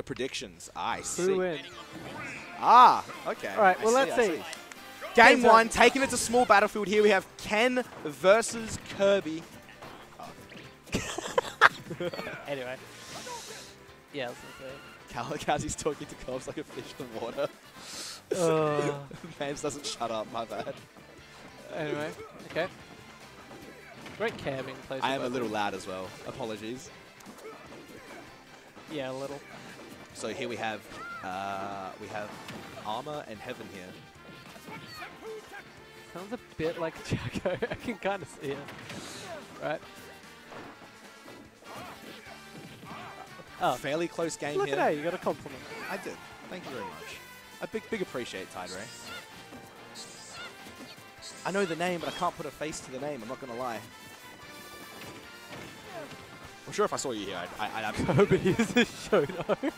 the predictions. I see. Who wins? Ah, okay. All right, I well, see, let's see. see. Game Game's up. one, taking it to small battlefield here. We have Ken versus Kirby. Anyway. Yeah, I was gonna Cal Kazzy's talking to Cobbs like a fish in water. say. Uh, Mans doesn't shut up, my bad. anyway, okay. Great camming plays. I for am a little of loud as well. Apologies. Yeah, a little. So here we have uh, we have Arma and Heaven here. Sounds a bit like Jacko. I can kind of see it. Right. Oh, Fairly close game look here. at that! You got a compliment. I did. Thank you very much. A big, big appreciate, Tide Ray. I know the name, but I can't put a face to the name. I'm not gonna lie. I'm sure if I saw you here, I'd, I- I'd absolutely. Kobe is a Shoto.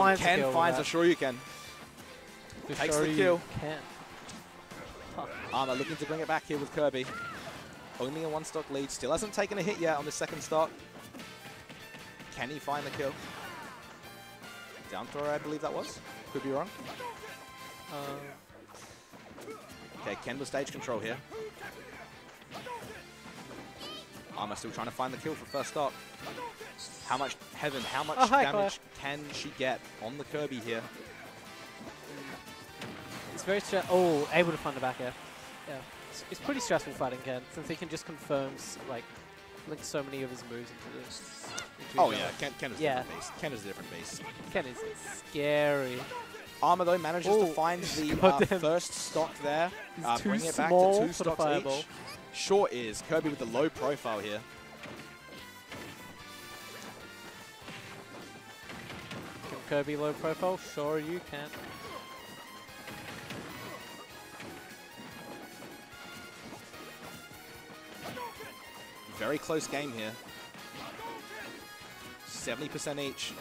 Finds the Ken kill with finds that. a sure you can. To takes show the you kill. Can. Arma looking to bring it back here with Kirby. Only a one stock lead. Still hasn't taken a hit yet on the second stock. Can he find the kill? Down throw, I believe that was. Could be wrong. Um, Okay, Ken with stage control here. Arma still trying to find the kill for first stock. How much, Heaven, how much Oh, hi, damage can she get on the Kirby here? it's very stre- Oh, able to find the back air. Yeah. It's, it's pretty stressful fighting Ken, since he can just confirm, like, link so many of his moves into this. into Oh yeah, other. Ken, Ken is a Yeah. different beast. Ken is a different beast. Ken is scary. Arma though manages Oh, to find the uh, first stock there. Uh, bring it back to two stocks each. Sure is. Kirby with the low profile here. Can Kirby low profile? Sure you can. Very close game here. 70% each.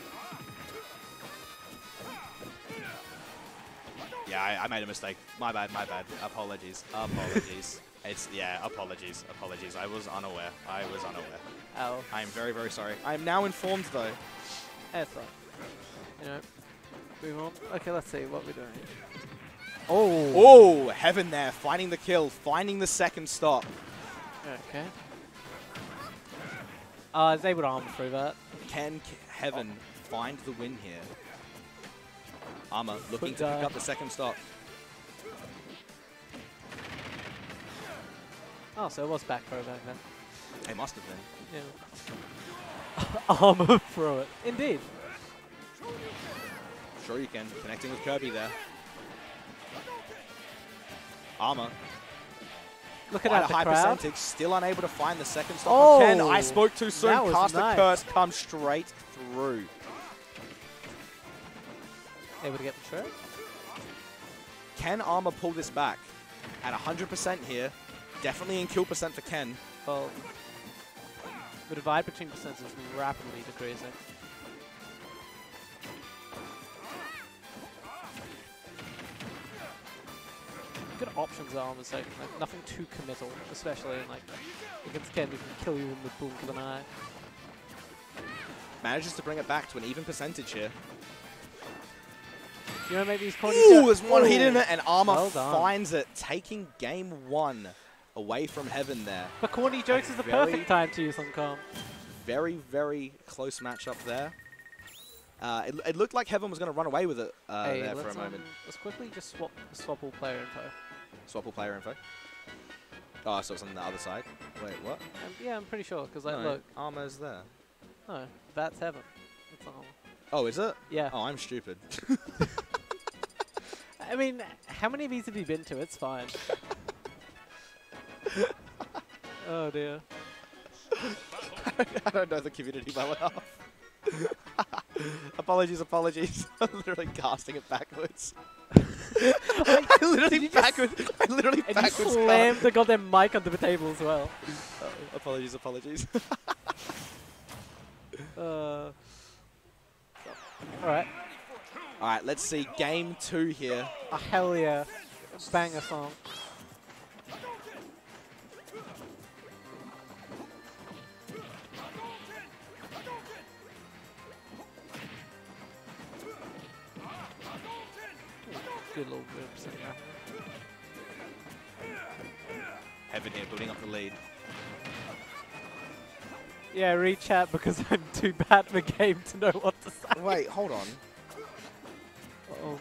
Yeah, I, I made a mistake. My bad, my bad. Apologies. Apologies. It's, yeah, apologies. Apologies. I was unaware. I was unaware. Oh. I am very, very sorry. I am now informed, though. That's right. You know, move on. Okay, let's see what we're doing. Oh. Oh, heaven there. Finding the kill. Finding the second stop. Okay. Uh, I was able to armor through that. Can K- Heaven find the win here? Arma looking Put to pick up the second stop. Oh, so it was back throw back then. It must have been. Yeah. armor through it. Indeed. Sure you can. Connecting with Kirby there. Arma. Look at that, the high crowd. percentage. Still unable to find the second stop. Oh, Ken, I spoke too soon. Cast nice. a curse. Come straight through. Able to get the trick. Can Arma pull this back? At 100% here. Definitely in kill percent for Ken. Well, the divide between percents is rapidly decreasing. Good options are almost like, like nothing too committal, especially in like against Ken who can kill you in the blink of an eye. Manages to bring it back to an even percentage here. You know, maybe he's Ooh, there's one hit in it, and Arma Well finds it, taking game one away from Heaven there. But corny jokes is the Very- perfect time to use on calm. Very, very close matchup there. Uh, it, it looked like Heaven was going to run away with it uh, hey, there for a let's, um, moment. let's quickly just swap swap all player info. Swap all player info. Oh, so it's on the other side. Wait, what? Um, yeah, I'm pretty sure because like no, look, Arma's there. no, that's heaven. That's not armor. Oh, is it? Yeah. Oh, I'm stupid. I mean, how many of these have you been to? It's fine. oh dear. I don't know the community well enough. apologies, apologies. I'm literally casting it backwards. I literally backwards. I literally And you backwards. slammed the goddamn mic onto the table as well. cast- Oh, apologies, apologies. Uh, Alright. All right, let's see game two here. Oh, hell yeah. banger song. Good little moves in there. Heaven here building up the lead. Yeah, read chat because I'm too bad for game to know what to say. Wait, hold on. Oh,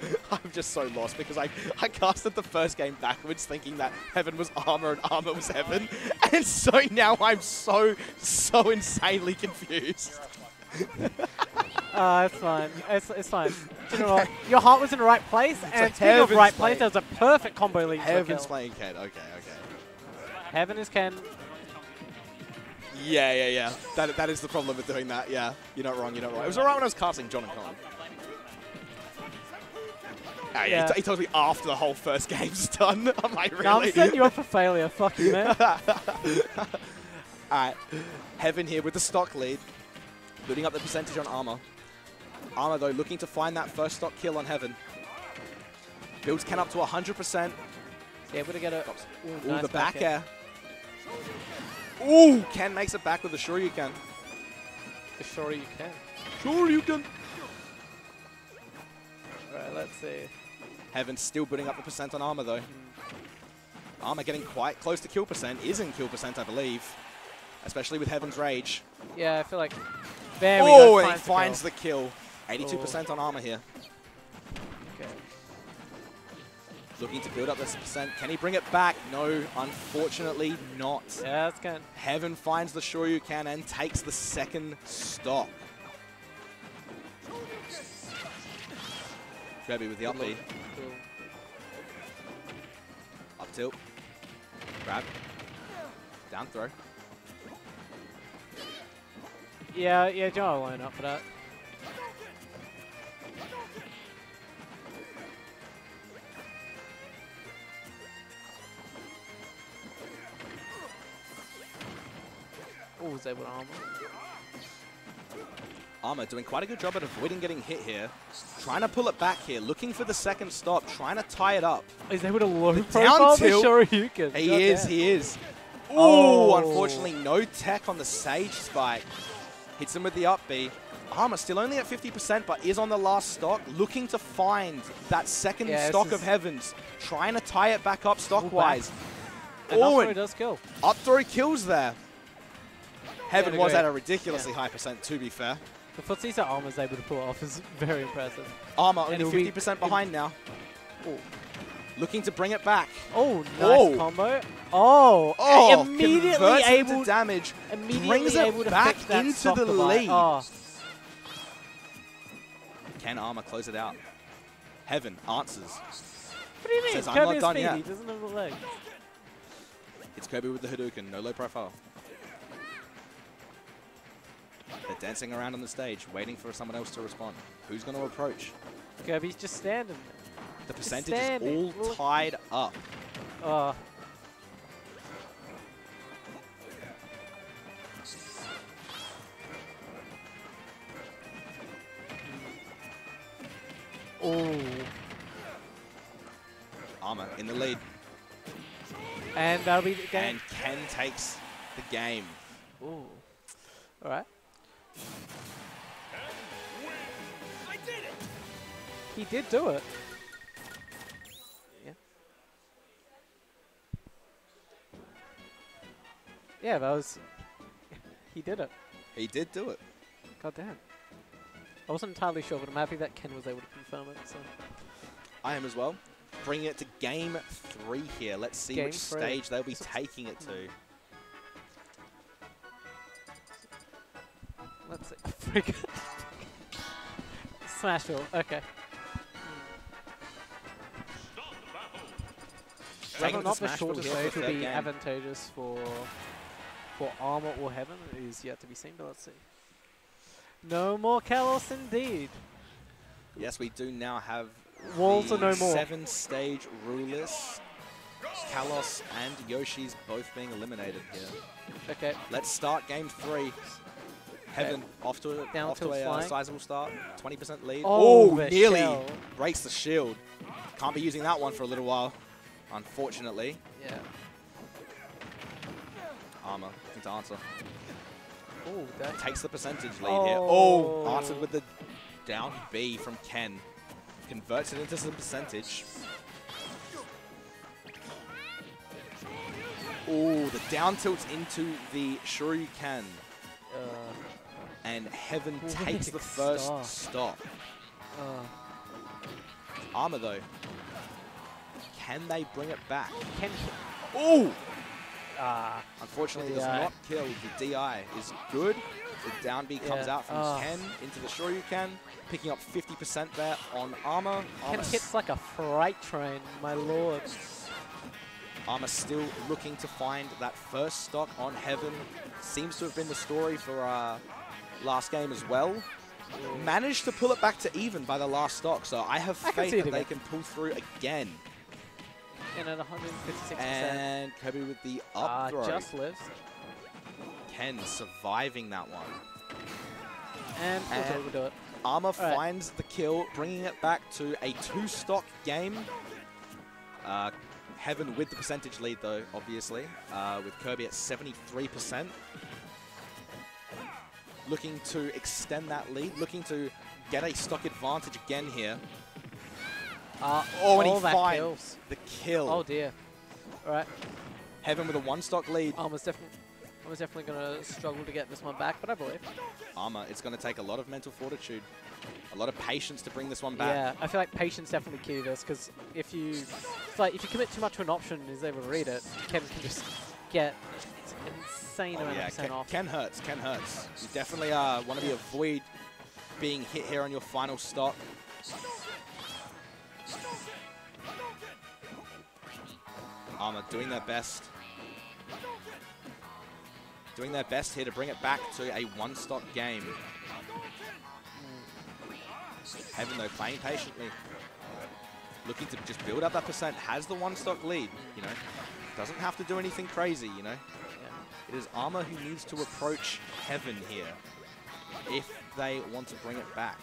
I'm just so lost because I, I casted the first game backwards thinking that Heaven was Arma and Arma was Heaven. And so now I'm so, so insanely confused. Uh, it's fine. It's, it's fine. Do you know? Your heart was in the right place, and speaking of right place, there was a perfect combo lead Heaven's playing Ken. Okay, okay. Heaven is Ken. Yeah, yeah, yeah. That, that is the problem with doing that. Yeah, you're not wrong. You're not wrong. It was alright when I was casting John and. Ah, yeah, Yeah. He, he told me after the whole first game's done. I'm like, really? No, I'm setting you up for failure. Fuck you, man. Alright, Heaven here with the stock lead, building up the percentage on Arma. Arma, though, looking to find that first stock kill on Heaven. Builds Ken up to 100%. yeah, able to get a. Ooh, Ooh, nice the back air. air. Ooh, Ken makes it back with the sure you can. Sure you can. Sure you can. Alright, let's see. Heaven still building up the percent on Arma, though. Arma getting quite close to kill percent. Is in kill percent, I believe. Especially with Heaven's Rage. Yeah, I feel like. There we oh, go. and he finds finds the the kill. 82% on Arma here. Okay. Looking to build up this percent. Can he bring it back? No, unfortunately not. Yeah, that's Ken. Heaven finds the sure you can and takes the second stock. Kirby with the up. Cool. Up tilt. Grab. Down throw. Yeah, yeah, Joe, I'll line up for that. Was able to armor. Arma doing quite a good job at avoiding getting hit here. Trying to pull it back here. Looking for the second stop. Trying to tie it up. He's able to low The profile down tilt. Shoryuken. He God is, damn. he is. Oh. Ooh, Oh. unfortunately, no tech on the Sage spike. Hits him with the up B. Arma still only at 50%, but is on the last stock, looking to find that second Yeah, stock of Heavens, trying to tie it back up stock-wise. And Oh, oh, and- he does kill. Up throw kills there. Heaven Yeah, was at a ridiculously high percent, to be fair. The footsies that Arma's able to pull off is very impressive. Arma only it'll be- 50% behind now. Looking to bring it back. Oh, nice Oh. combo. Oh, Oh, immediately able to damage. immediately brings it able to back into the lead. Oh, Can Arma close it out? Heaven answers. what do you mean? Says, "I'm Kirby not done speedy. yet." He doesn't have the legs. It's Kirby with the Hadouken, no low profile. They're dancing around on the stage, waiting for someone else to respond. Who's going to approach? Kirby's just standing. The percentage is all Look. tied up. Oh. Oh. Arma in the lead, And that'll be the game. and Ken takes the game. Ooh. All right. He did do it. Yeah. Yeah, that was. He did it. He did do it. God damn. I wasn't entirely sure, but I'm happy that Ken was able to confirm it. So I am as well. Bringing it to game three here. Let's see Game which three. stage they'll be taking it to. Let's see. Smashville. Okay. Whether or not the Smashville shorter here for stage will be game. advantageous for for Arma or Heaven is yet to be seen, but let's see. No more Kalos indeed. Yes, we do now have Walls are no more. seven stage rulers. Kalos and Yoshi's both being eliminated here. Okay. Let's start game three. Heaven off to, a- Down off to a uh, sizable start. 20% lead. Oh, Oh, the nearly shell. breaks the shield. Can't be using that one for a little while, unfortunately. Yeah. Arma, looking to answer. Oh, that. Takes the percentage lead here. Oh, Oh. answered with the down B from Ken. Converts it into some percentage. Oh, the down tilts into the Shoryuken. Uh, And Heaven takes the first stop. stop. uh, Arma, though. Can they bring it back? can Oh! ah Unfortunately, does not kill. The DI is good. The down B comes Yeah. out from Oh. Ken into the Shoryuken, picking up 50% there on Arma. Ken hits like a freight train, my lord. Arma still looking to find that first stock on Heaven. Seems to have been the story for uh, last game as well. Managed to pull it back to even by the last stock, so I have I faith that they can pull through again. In at 156%. And Kobe with the up Ah, throw. just lives. Ken surviving that one. And And- will do it. Arma Alright. finds the kill, bringing it back to a two-stock game. Uh, Heaven with the percentage lead, though, obviously, uh, with Kirby at 73%. Looking to extend that lead, looking to get a stock advantage again here. Uh, Oh, and he finds kills. the kill. Oh dear. Alright, Heaven with a one-stock lead. Arma's definitely, Arma's definitely going to struggle to get this one back, but I believe. Arma, it's going to take a lot of mental fortitude, a lot of patience to bring this one back. Yeah, I feel like patience definitely key to this because if you, like if you commit too much to an option and is able to read it, Ken can just get insane Oh, amount yeah, of percent Ken, off. Ken hurts. Ken hurts. You definitely uh, want to be avoid being hit here on your final stock. Arma doing their best. Doing their best here to bring it back to a one-stock game. Heaven, though, playing patiently. Looking to just build up that percent. Has the one-stock lead, you know. Doesn't have to do anything crazy, you know. It is Arma who needs to approach Heaven here if they want to bring it back.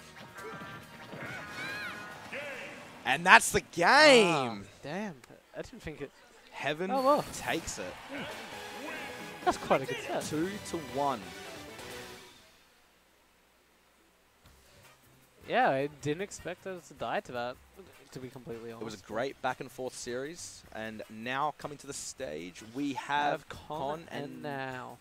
And that's the game! Ah, damn, I didn't think it. Heaven Oh, well. takes it. That's quite a good set. Two to one. Yeah, I didn't expect us to die to that. To be completely honest. It was a great back and forth series. And now coming to the stage, we have Have Con, Con and and now.